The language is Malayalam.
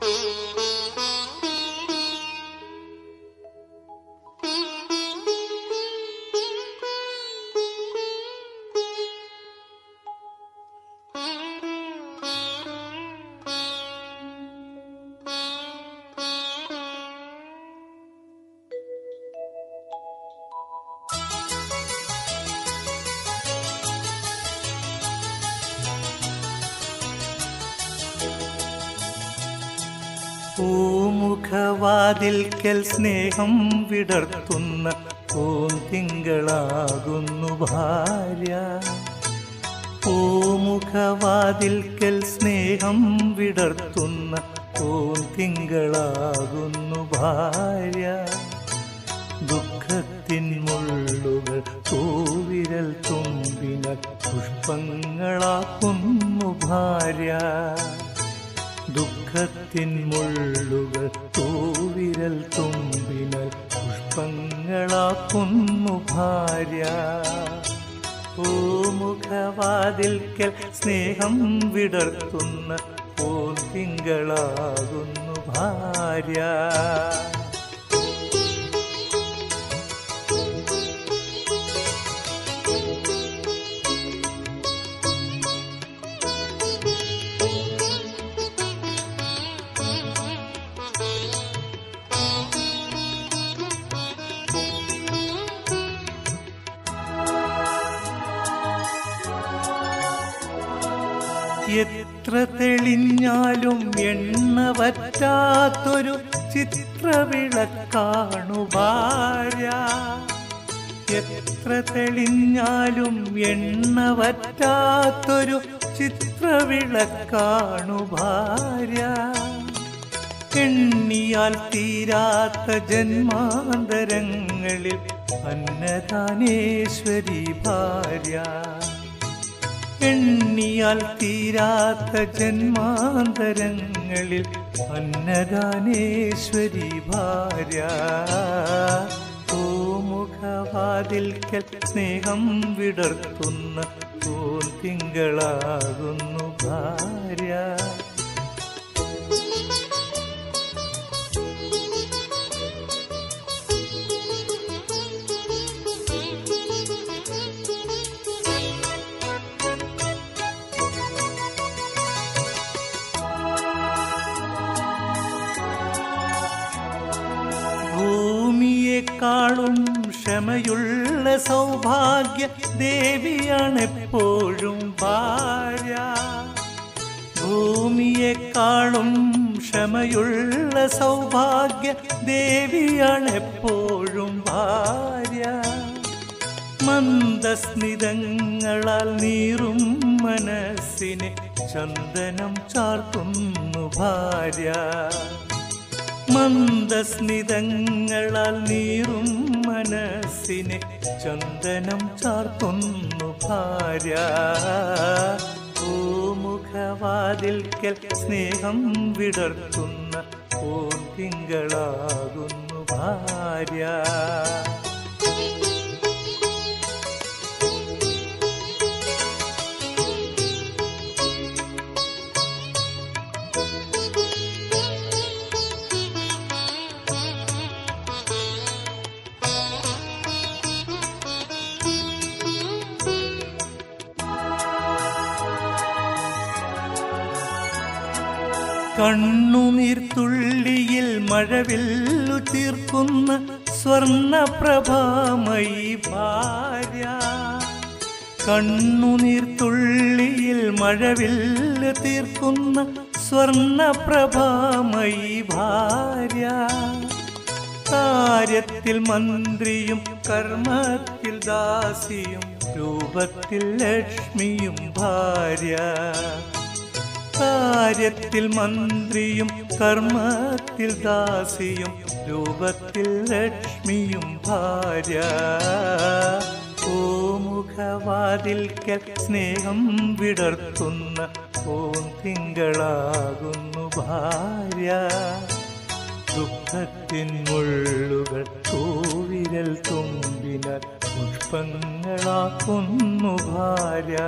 Música പൂമുഖവാതിൽക്കൽ സ്നേഹം വിടർത്തുന്ന പൂന്തിങ്കളാകുന്നു ഭാര്യ. പൂമുഖവാതിൽക്കൽ സ്നേഹം വിടർത്തുന്ന പൂന്തിങ്കളാകുന്നു ഭാര്യ. ദുഃഖത്തിൻ മുള്ളുകൾ പൂവിരൽ തുമ്പിന പുഷ്പങ്ങളാക്കുന്നു ഭാര്യ. ദുഃഖത്തിൻ മുള്ളുകൾ തൂവിരൽ തുമ്പിനൽ പുഷ്പങ്ങളാക്കുന്നു ഭാര്യ. പൂമുഖവാതിൽക്കൽ സ്നേഹം വിടർത്തുന്ന പൂന്തിങ്കളാകുന്നു ഭാര്യ. എത്ര തെളിഞ്ഞാലും എണ്ണ വറ്റാത്തൊരു ചിത്രവിളക്കാണു ഭാര്യ. എത്ര തെളിഞ്ഞാലും എണ്ണ വറ്റാത്തൊരു ചിത്രവിളക്കാണു എണ്ണിയാൽ തീരാത്ത ജന്മാന്തരങ്ങളിൽ അന്നദാനേശ്വരി ഭാര്യ. എണ്ണിയാൽ തീരാത്ത ജന്മാന്തരങ്ങളിൽ അന്നദാനേശ്വരി ഭാര്യ. പൂമുഖവാതിൽക്കൽ സ്നേഹം വിടർത്തുന്ന പൂന്തിങ്കളാകുന്നു ഭാര്യ. ഭൂമിയെക്കാളും ക്ഷമയുള്ള സൗഭാഗ്യ ദേവിയാണെപ്പോഴും ഭാര്യ. ഭൂമിയെക്കാളും ക്ഷമയുള്ള സൗഭാഗ്യ ദേവിയാണെപ്പോഴും ഭാര്യ. മന്ദസ്മിതങ്ങളാൽ നീറും മനസ്സിനെ ചന്ദനം ചാർത്തുന്നു ഭാര്യ. മന്ദസ്മിതങ്ങളാൽ നീറും മനസ്സിനെ ചന്ദനം ചാർത്തുന്നു ഭാര്യ. പൂമുഖവാതിൽക്കൽ സ്നേഹം വിടർത്തുന്ന പൂന്തിങ്കളാകുന്നു ഭാര്യ. കണ്ണുനീർത്തുള്ളിയിൽ മഴവില്ലു തീർക്കുന്ന സ്വർണപ്രഭാമയി ഭാര്യ. കണ്ണുനീർത്തുള്ളിയിൽ മഴവില്ല് തീർക്കുന്ന സ്വർണപ്രഭാമയി ഭാര്യ. കാര്യത്തിൽ മന്ത്രിയും കർമ്മത്തിൽ ദാസിയും രൂപത്തിൽ ലക്ഷ്മിയും ഭാര്യ. കാര്യത്തിൽ മന്ത്രിയും കർമ്മത്തിൽ ദാസിയും രൂപത്തിൽ ലക്ഷ്മിയും ഭാര്യ. പൂമുഖവാതിൽക്കൽ സ്നേഹം വിടർത്തുന്ന ഓം തിങ്കളാകുന്നു ഭാര്യ. ദുഃഖത്തിൻ മുള്ളുകൾ തൂവിരൽ തുമ്പിനാൽ പുഷ്പങ്ങളാക്കുന്നു ഭാര്യ.